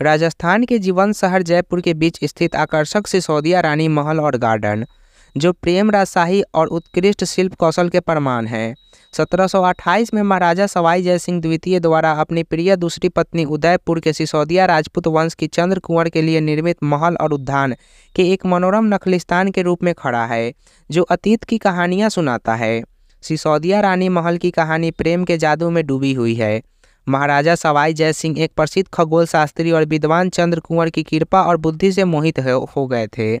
राजस्थान के जीवन शहर जयपुर के बीच स्थित आकर्षक सिसोदिया रानी महल और गार्डन, जो प्रेम राजशाही और उत्कृष्ट शिल्प कौशल के प्रमाण हैं। 1728 में महाराजा सवाई जयसिंह द्वितीय द्वारा अपनी प्रिय दूसरी पत्नी उदयपुर के सिसोदिया राजपूत वंश की चंद्र कुंवर के लिए निर्मित महल और उद्यान के एक मनोरम नखलिस्तान के रूप में खड़ा है, जो अतीत की कहानियाँ सुनाता है। सिसोदिया रानी महल की कहानी प्रेम के जादू में डूबी हुई है। महाराजा सवाई जय सिंह एक प्रसिद्ध खगोल शास्त्री और विद्वान चंद्र कुंवर की कृपा और बुद्धि से मोहित हो गए थे।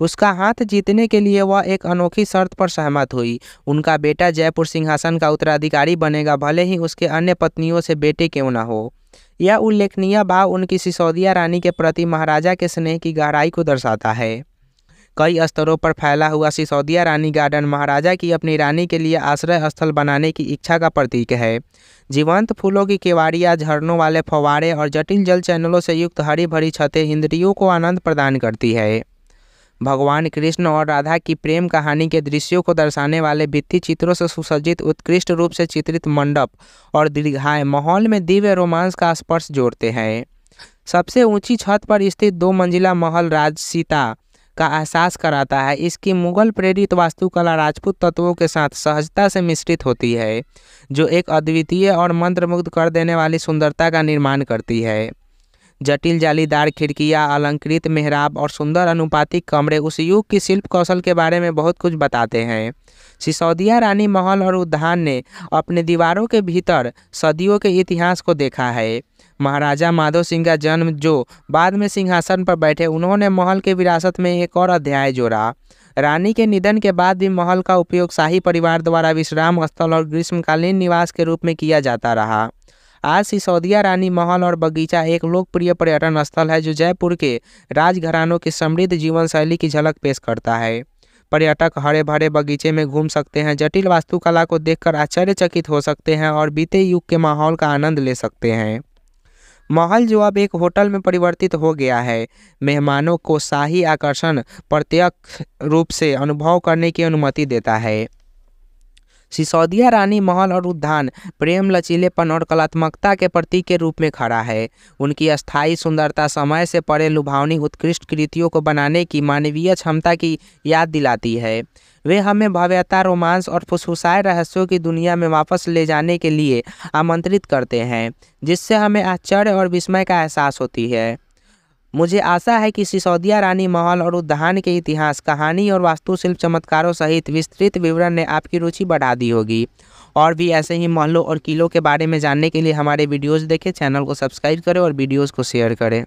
उसका हाथ जीतने के लिए वह एक अनोखी शर्त पर सहमत हुई। उनका बेटा जयपुर सिंहासन का उत्तराधिकारी बनेगा, भले ही उसके अन्य पत्नियों से बेटे क्यों न हो। यह उल्लेखनीय भाव उनकी सिसोदिया रानी के प्रति महाराजा के स्नेह की गहराई को दर्शाता है। कई स्तरों पर फैला हुआ सिसोदिया रानी गार्डन महाराजा की अपनी रानी के लिए आश्रय स्थल बनाने की इच्छा का प्रतीक है। जीवंत फूलों की केवाड़ियाँ, झरनों वाले फवारे और जटिल जल चैनलों से युक्त हरी भरी छतें इंद्रियों को आनंद प्रदान करती है। भगवान कृष्ण और राधा की प्रेम कहानी के दृश्यों को दर्शाने वाले भित्ति चित्रों से सुसज्जित, उत्कृष्ट रूप से चित्रित मंडप और दीर्घाए माहौल में दिव्य रोमांस का स्पर्श जोड़ते हैं। सबसे ऊँची छत पर स्थित दो मंजिला महल राज सीता का एहसास कराता है। इसकी मुगल प्रेरित वास्तुकला राजपूत तत्वों के साथ सहजता से मिश्रित होती है, जो एक अद्वितीय और मंत्रमुग्ध कर देने वाली सुंदरता का निर्माण करती है। जटिल जालीदार खिड़कियाँ, अलंकृत मेहराब और सुंदर अनुपातिक कमरे उस युग की शिल्प कौशल के बारे में बहुत कुछ बताते हैं। सिसौदिया रानी महल और उद्यान ने अपने दीवारों के भीतर सदियों के इतिहास को देखा है। महाराजा माधव सिंह का जन्म जो बाद में सिंहासन पर बैठे उन्होंने महल के विरासत में एक और अध्याय जोड़ा। रानी के निधन के बाद भी महल का उपयोग शाही परिवार द्वारा विश्राम स्थल और ग्रीष्मकालीन निवास के रूप में किया जाता रहा। आज सिसौदिया रानी महल और बगीचा एक लोकप्रिय पर्यटन स्थल है जो जयपुर के राजघरानों की समृद्ध जीवन शैली की झलक पेश करता है। पर्यटक हरे भरे बगीचे में घूम सकते हैं, जटिल वास्तुकला को देखकर आश्चर्यचकित हो सकते हैं और बीते युग के माहौल का आनंद ले सकते हैं। महल जो अब एक होटल में परिवर्तित हो गया है। मेहमानों को शाही आकर्षण प्रत्यक्ष रूप से अनुभव करने की अनुमति देता है। सिसोदिया रानी महल और उद्यान प्रेम, लचीलेपन और कलात्मकता के प्रतीक के रूप में खड़ा है। उनकी अस्थायी सुंदरता समय से परे लुभावनी उत्कृष्ट कृतियों को बनाने की मानवीय क्षमता की याद दिलाती है। वे हमें भव्यता, रोमांस और फुसफुसाए रहस्यों की दुनिया में वापस ले जाने के लिए आमंत्रित करते हैं, जिससे हमें आश्चर्य और विस्मय का एहसास होती है। मुझे आशा है कि सिसोदिया रानी महल और उद्यान के इतिहास, कहानी और वास्तुशिल्प चमत्कारों सहित विस्तृत विवरण ने आपकी रुचि बढ़ा दी होगी। और भी ऐसे ही महलों और किलों के बारे में जानने के लिए हमारे वीडियोज़ देखें, चैनल को सब्सक्राइब करें और वीडियोज़ को शेयर करें।